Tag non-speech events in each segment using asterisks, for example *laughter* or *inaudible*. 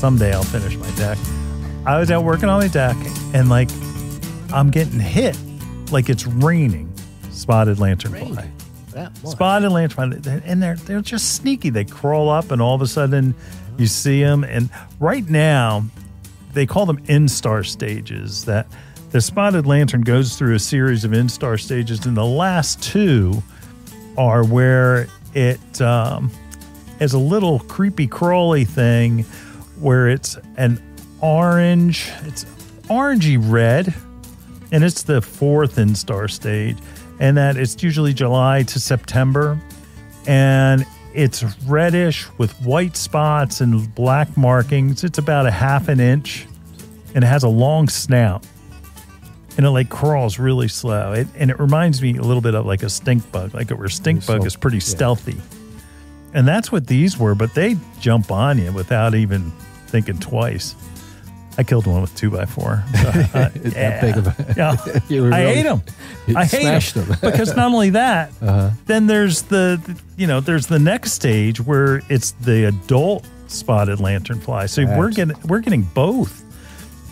someday I'll finish my deck. I was out working on my deck and like I'm getting hit like it's raining spotted lanternfly. Spotted lanternfly, and they're they're just sneaky. They crawl up, and all of a sudden, you see them. And right now, they call them instar stages. That the spotted lantern goes through a series of instar stages, and the last two are where it um, is a little creepy crawly thing, where it's an orange. It's orangey red, and it's the fourth instar stage and that it's usually July to September, and it's reddish with white spots and black markings. It's about a half an inch, and it has a long snout, and it like crawls really slow. It, and it reminds me a little bit of like a stink bug, like where stink bug So- is pretty yeah. stealthy, and that's what these were. But they jump on you without even thinking twice. I killed one with two by four. So, *laughs* uh, that big of a- yeah. *laughs* You I really- hate them. I hate smashed them them. *laughs* because not only that, Uh-huh. then there's the, the- you know there's the next stage where it's the adult spotted lanternfly. So we're getting we're getting both,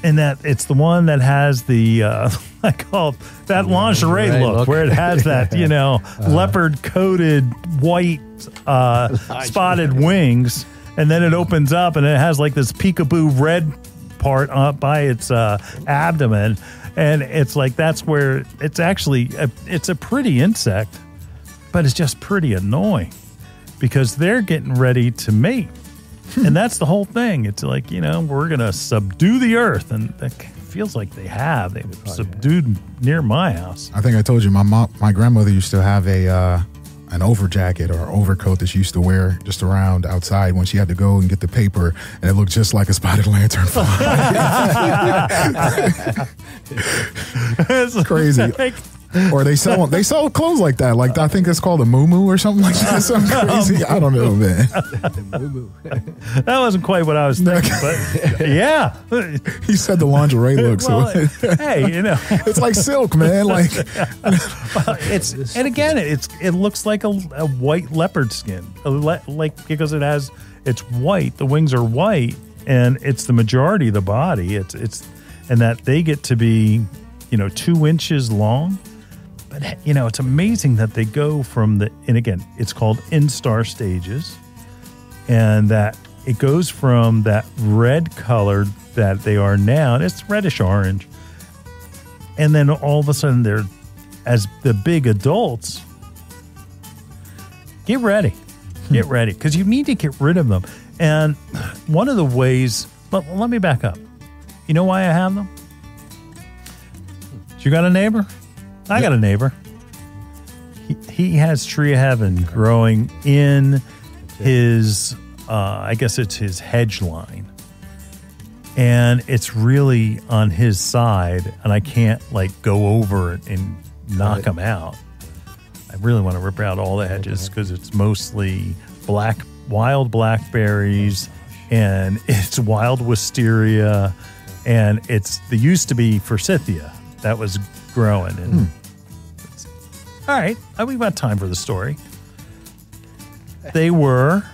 and that it's the one that has the uh, I call it that lingerie Lingerie look, look. where it has that you know leopard coated white uh, spotted wings, and then it opens up and it has like this peekaboo red part up by its uh, abdomen, and it's like that's where it's actually a, it's a pretty insect, but it's just pretty annoying because they're getting ready to mate. and that's the whole thing. It's like, you know, we're going to subdue the earth. And that feels like they have. They've subdued near my house. I think I told you my mom, my grandmother used to have a uh, an over jacket or overcoat that she used to wear just around outside when she had to go and get the paper, and it looked just like a spotted lantern. *laughs* *laughs* *laughs* it's crazy. Or they sell they sell clothes like that. Like I think it's called a moo or something like that. *laughs* Something *laughs* oh, crazy. I don't know, man. *laughs* that wasn't quite what I was thinking, but yeah. He said the lingerie look. So Well, hey, you know, it's like silk, man. Like it's and again, it's it looks like a, a white leopard skin, le, like because it has it's white. The wings are white, and it's the majority of the body. It's it's and that they get to be, you know, two inches long. But you know, it's amazing that they go from the and again, it's called instar stages, and that it goes from that red color that they are now, and it's reddish orange, and then all of a sudden they're as the big adults get ready. Hmm. Get ready because you need to get rid of them. And one of the ways let, let me back up. You know why i have them? You got a neighbor i got a neighbor. He, he has tree of heaven growing in his uh, i guess it's his hedge line. And it's really on his side and i can't like go over it and knock him out. I really want to rip out all the hedges because it's mostly black wild blackberries and *laughs* it's wild wisteria and it's the used to be forsythia. That was growing and it's- all right uh, we've got time for the story. They were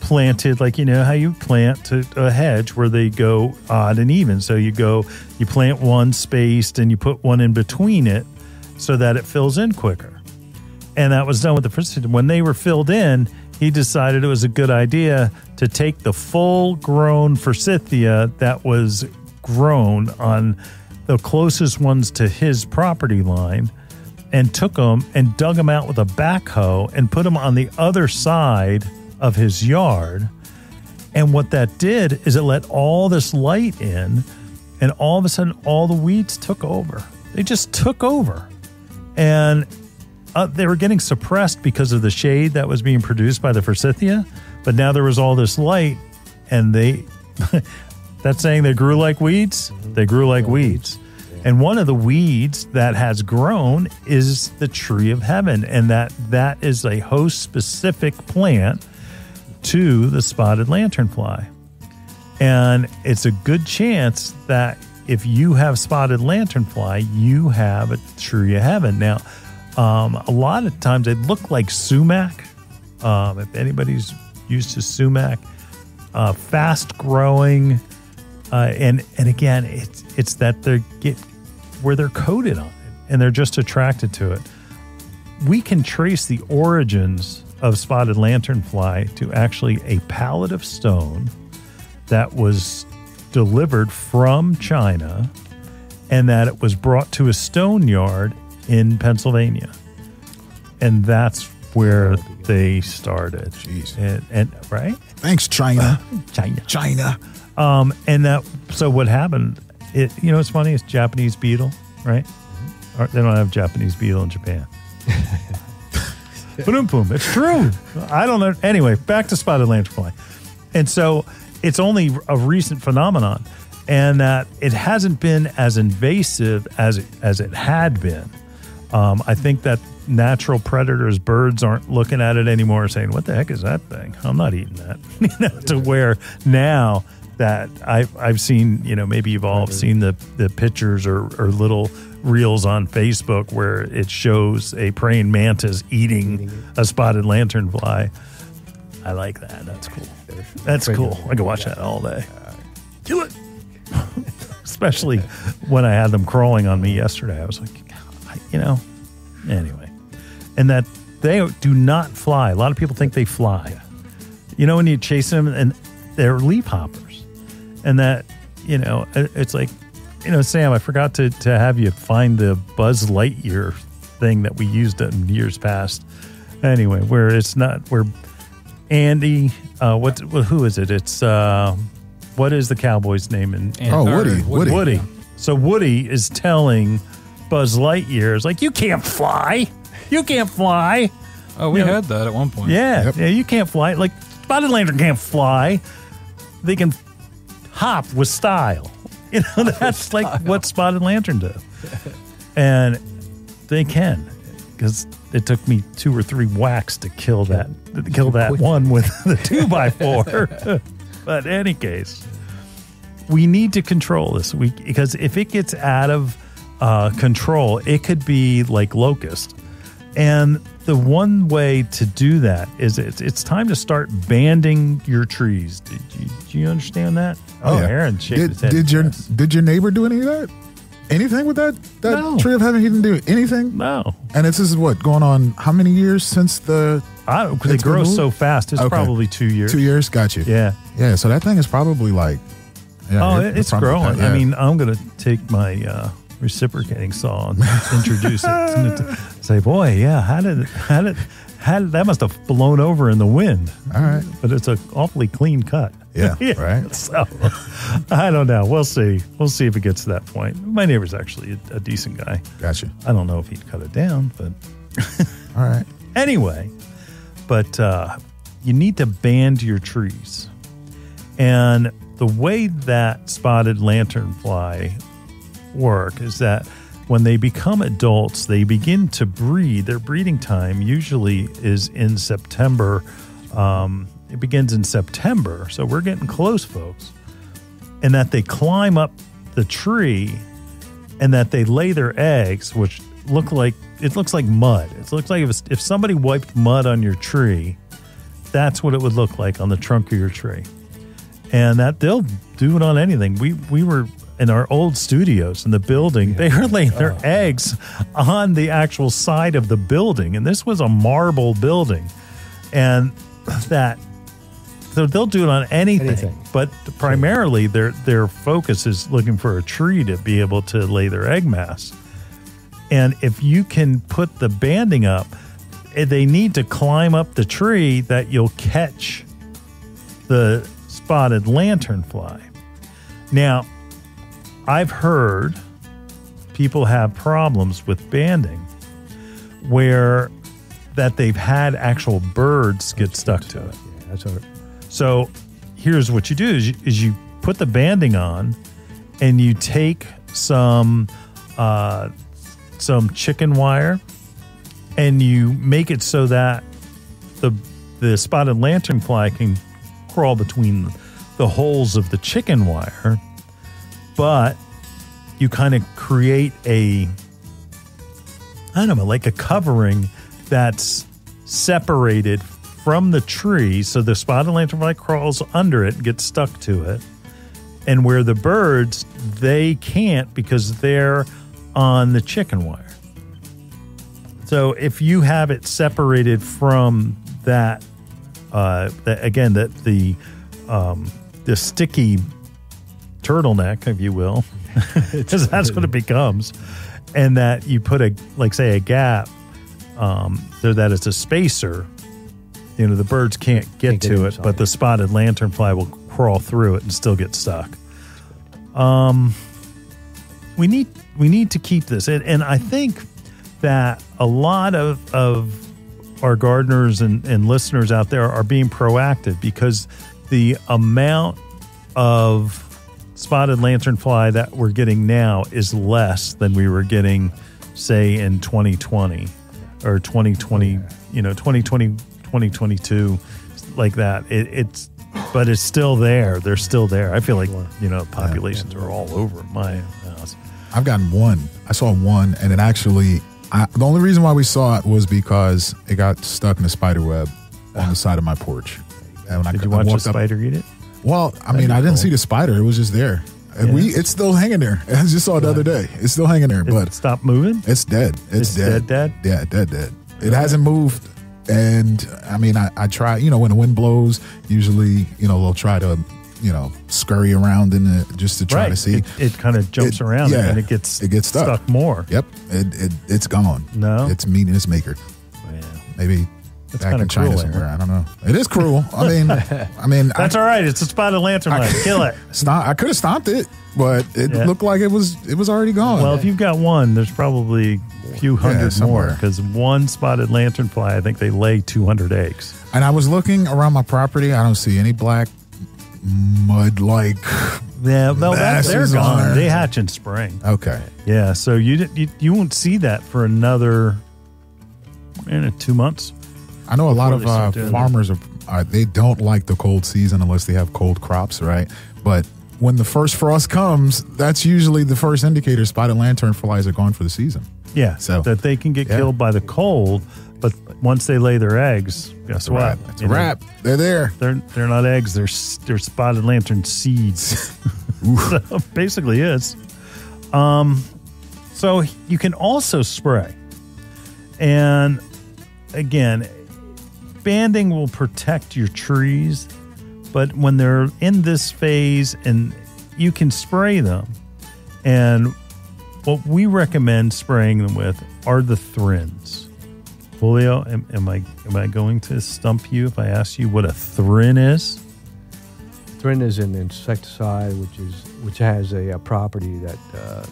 planted like you know how you plant to a hedge where they go odd and even. So you go you plant one spaced and you put one in between it so that it fills in quicker. And that was done with the forsythia when they were filled in he decided it was a good idea to take the full grown forsythia that was grown on the closest ones to his property line and took them and dug them out with a backhoe and put them on the other side of his yard. And what that did is it let all this light in, and all of a sudden, all the weeds took over. They just took over. And uh, they were getting suppressed because of the shade that was being produced by the forsythia. But now there was all this light, and they, *laughs* that's saying they grew like weeds, they grew like weeds. And one of the weeds that has grown is the tree of heaven, and that that is a host specific plant to the spotted lanternfly. And it's a good chance that if you have spotted lanternfly, you have a tree of heaven. Now, um, a lot of times they look like sumac. Um, if anybody's used to sumac, uh, fast growing, uh, and and again, it's it's that they get where they're coated on it, and they're just attracted to it. We can trace the origins of spotted lanternfly to actually a pallet of stone that was delivered from China, and that it was brought to a stone yard in Pennsylvania, and that's where they started. Jeez. And, and right, Thanks, China. China. China. Um, and that so what happened? It you know it's funny. It's Japanese beetle, right? Or they don't have Japanese beetle in Japan. Boom, boom. It's true. I don't know. Anyway, back to spotted lanternfly, and so it's only a recent phenomenon, and that it hasn't been as invasive as it, as it had been. Um, I think that natural predators, birds, aren't looking at it anymore, saying, "What the heck is that thing? I'm not eating that." *laughs* you know, to where now that I've I've seen, you know, maybe you've all seen the the pictures or, or little reels on Facebook where it shows a praying mantis eating a spotted lanternfly. I like that. That's cool. That's cool. I can watch that all day. Do it. *laughs* Especially when I had them crawling on me yesterday. I was like, you know, anyway. And that they do not fly. A lot of people think they fly. You know, when you chase them and they're leaf hoppers. And that, you know, it's like, you know, Sam, I forgot to, to have you find the Buzz Lightyear thing that we used in years past. Anyway, where it's not, where Andy, uh, what, who is it? It's, uh, what is the cowboy's name? In, And- Oh, or Woody, Woody. Woody. So Woody is telling Buzz Lightyear, is like, you can't fly. You can't fly. Oh, we Yeah. had that at one point. Yeah, Yep. yeah, you can't fly. Like spotted lantern can't fly. They can hop with style. *laughs* You know, that's like what spotted lantern do. And they can, because it took me two or three whacks to kill that, to kill that one with the two by four. *laughs* but in any case, we need to control this. We because if it gets out of uh, control, it could be like locust. And the one way to do that is it's, it's time to start banding your trees. Did you, do you understand that? Oh, yeah. Aaron shaking Did, did your yes. did your neighbor do any of that? Anything with that that No. tree of heaven? He didn't do anything. no? And this is what going on? How many years since the I don't. They It's been grow so fast. It's Okay. probably two years. two years? Got you. Yeah. Yeah. So that thing is probably like. Yeah, Oh, it- it's growing. yeah. I mean, I'm going to take my uh, reciprocating saw *laughs* and introduce it. *laughs* Say, boy, yeah, how did how did how did that must have blown over in the wind? All right. But it's a awfully clean cut. *laughs* Yeah, right. So I don't know. We'll see. We'll see if it gets to that point. My neighbor's actually a, a decent guy. Gotcha. I don't know if he'd cut it down, but All right. anyway, but uh, you need to band your trees. And the way that spotted lanternfly work is that when they become adults, they begin to breed. Their breeding time usually is in September. Um, it begins in September. So we're getting close, folks. And that they climb up the tree and that they lay their eggs, which look like it looks like mud. It looks like if, if somebody wiped mud on your tree, that's what it would look like on the trunk of your tree. And that they'll do it on anything. We we were in our old studios in the building. They were laying their eggs on the actual side of the building, and this was a marble building, and that so they'll do it on anything, Anything. but primarily their their focus is looking for a tree to be able to lay their egg mass. And if you can put the banding up, eh, they need to climb up the tree that you'll catch the spotted lanternfly. Now, I've heard people have problems with banding where that they've had actual birds get stuck to it. Yeah, that's what. So here's what you do is you, is you put the banding on and you take some uh, some chicken wire and you make it so that the the spotted lanternfly can crawl between the holes of the chicken wire, but you kind of create a I don't know, like a covering that's separated from the tree. So the spotted lanternfly crawls under it gets stuck to it. And where the birds, they can't because they're on the chicken wire. So if you have it separated from that, uh, again, that the um, the sticky turtleneck, if you will, *laughs* *laughs* because that's what it becomes, and that you put a like say a gap, um, so that it's a spacer. You know, the birds can't get Can't get to it, but the spotted lanternfly will crawl through it and still get stuck. Um, we need we need to keep this, and, and I think that a lot of of our gardeners and, and listeners out there are being proactive because the amount of spotted lanternfly that we're getting now is less than we were getting say in 2020 or 2020 you know 2020 2022 like that. It, it's but it's still there. They're still there. I feel like you know populations are all over my house. I've gotten one. I saw one, and it actually. I, the only reason why we saw it was because it got stuck in a spider web on the side of my porch. And when I, did you I watch a walked up- spider eat it Well, I That'd mean, I didn't cool. see the spider. It was just there. Yeah. we, it's still hanging there. *laughs* I just saw it the other day. It's still hanging there, but stopped moving it's dead. It's, It's dead. dead, Yeah, dead, dead. It hasn't moved. And I mean, I, I try, you know, when the wind blows, usually, you know, they'll try to, you know, scurry around in it just to try right to see. it, it kind of jumps It- around yeah, and it gets it gets stuck. more Yep. It, it, it's gone. No? It's meeting its maker. yeah. Maybe That's back in China cruel, somewhere. Aaron. I don't know. It is cruel. I mean, *laughs* I mean, that's I, all right it's a spotted lanternfly kill it *laughs* stomp, I could have stopped it, but it Yeah. looked like it was it was already gone. Well, if you've got one, there's probably a few hundred more because one spotted lanternfly, I think they lay 200 eggs. and I was looking around my property. I don't see any black mud like. Yeah, no, that, they're gone. They hatch in spring. Okay. Yeah, so you, you you won't see that for another in two months. I know a lot of uh, farmers are, are they don't like the cold season unless they have cold crops, right? But when the first frost comes, that's usually the first indicator spotted lantern flies are gone for the season. Yeah, So- that they can get Yeah. killed by the cold, but once they lay their eggs, guess a what? It's a wrap. They're there. They're they're not eggs. They're they're spotted lantern seeds. *laughs* *laughs* so basically, is. Um, so you can also spray, and again, banding will protect your trees, but when they're in this phase, and you can spray them, and what we recommend spraying them with are the thrins. Julio, am, am I am I going to stump you if I ask you what a thrin is? Thrin is an insecticide which is which has a, uh property that uh,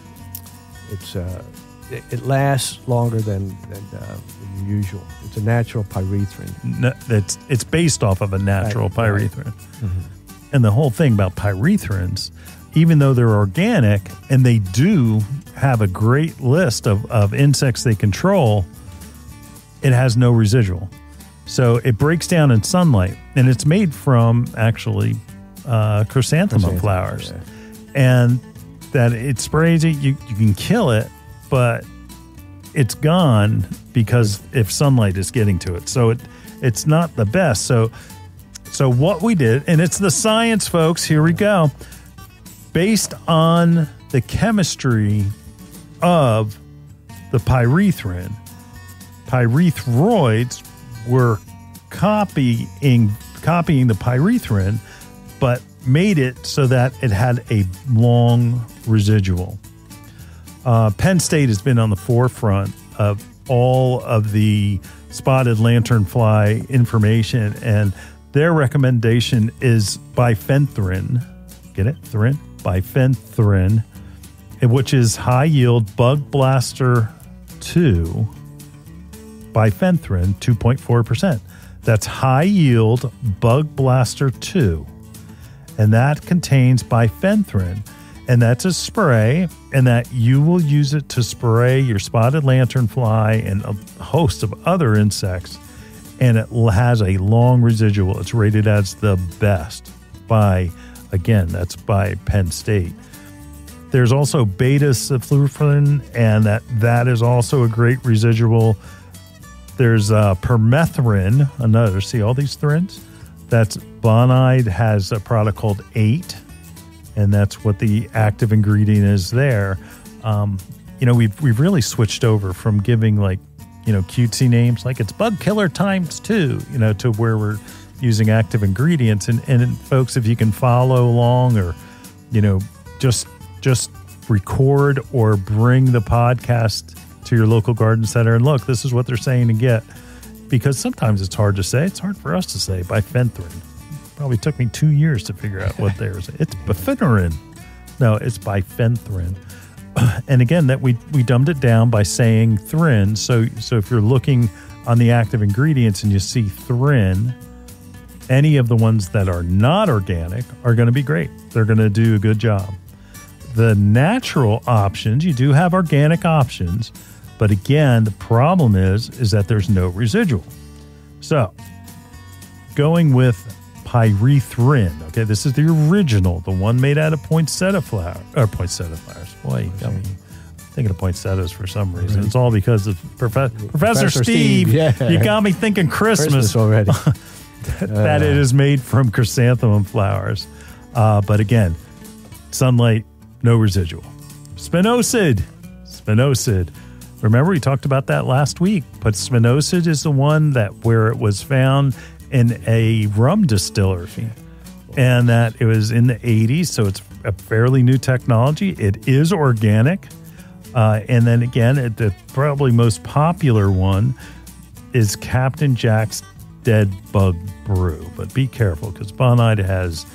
it's uh, it, it lasts longer than than uh, the usual. It's a natural pyrethrin. No, that's it's based off of a natural Right, right. pyrethrin. And the whole thing about pyrethrins, even though they're organic and they do have a great list of, of insects they control, it has no residual. So it breaks down in sunlight and it's made from actually uh, chrysanthemum Chrysanthemum, flowers. yeah. And that it sprays it, you, you can kill it, but it's gone because if sunlight is getting to it. So it it's not the best. So so what we did, and it's the science, folks. Here we go. Based on the chemistry of the pyrethrin, pyrethroids were copying copying the pyrethrin, but made it so that it had a long residual. Uh, Penn State has been on the forefront of all of the spotted lanternfly information, and their recommendation is bifenthrin. Get it? Thrin? Bifenthrin, which is Hi-Yield bug blaster 2 bifenthrin 2.4%. That's Hi-Yield bug blaster 2 and that contains bifenthrin and that's a spray and that you will use it to spray your spotted lanternfly and a host of other insects and it has a long residual it's rated as the best by again that's by penn state there's also beta cyfluthrin and that that is also a great residual There's uh, permethrin, another. See all these thrins? That's Bonide has a product called Eight, and that's what the active ingredient is there. Um, you know, we've we've really switched over from giving like you know cutesy names like it's bug killer times two, you know, to where we're using active ingredients. And and folks, if you can follow along or you know just just record or bring the podcast to your local garden center and look, this is what they're saying to get. Because sometimes it's hard to say. It's hard for us to say bifenthrin. Probably took me two years to figure out what theirs. It's bifenthrin. No, it's bifenthrin. *clears throat* And again, that we we dumbed it down by saying thrin. So so if you're looking on the active ingredients and you see thrin, any of the ones that are not organic are going to be great. They're going to do a good job. The natural options, you do have organic options, but again, the problem is is that there's no residual. So, going with pyrethrin. Okay, this is the original, the one made out of poinsettia flower or poinsettia flowers. Boy, you got me thinking of poinsettias for some reason. It's all because of Profe- Professor, Professor Steve. Steve, yeah. You got me thinking Christmas, Christmas already. *laughs* that it is made from chrysanthemum flowers. Uh, but again, sunlight, no residual. Spinosad, spinosad. Remember, we talked about that last week. But spinosad is the one that where it was found in a rum distillery, and that it was in the 80s. So it's a fairly new technology. It is organic. Uh, and then again, it, the probably most popular one is Captain Jack's Dead Bug Brew. But be careful because Bonide has.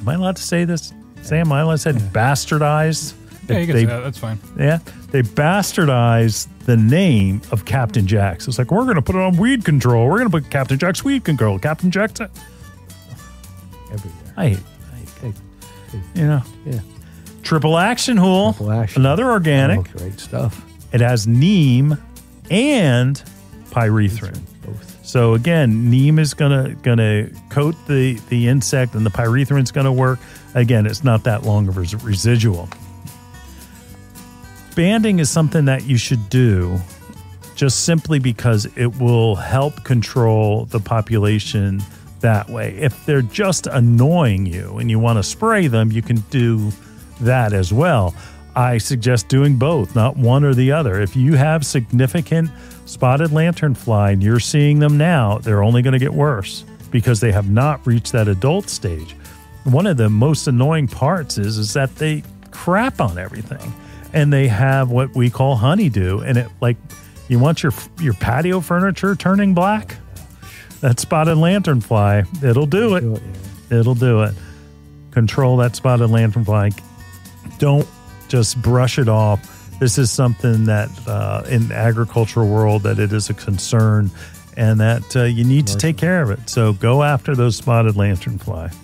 Am I allowed to say this? Sam, am I allowed to say bastardized? Yeah, you can They- say that. That's fine. yeah, they bastardized the name of Captain Jack's. It's like we're going to put it on weed control. We're going to put Captain Jack's weed control. Captain Jack's. Everywhere. I hate, I hate, you know, Yeah. triple action hool, Triple action. another organic. Oh, great stuff. It has neem and pyrethrin. Both. So again, neem is gonna gonna coat the the insect, and the pyrethrin's gonna work. Again, it's not that long of a residual. Banding is something that you should do, just simply because it will help control the population that way. If they're just annoying you and you want to spray them, you can do that as well. I suggest doing both, not one or the other. If you have significant spotted lanternfly and you're seeing them now, they're only going to get worse because they have not reached that adult stage. One of the most annoying parts is is that they crap on everything and they have what we call honeydew and it like you want your your patio furniture turning black? That spotted lanternfly, it'll do it. It'll do it. Control that spotted lanternfly. Don't just brush it off. This is something that uh, in the agricultural world that it is a concern, and that uh, you need to take care of it. So go after those spotted lanternfly.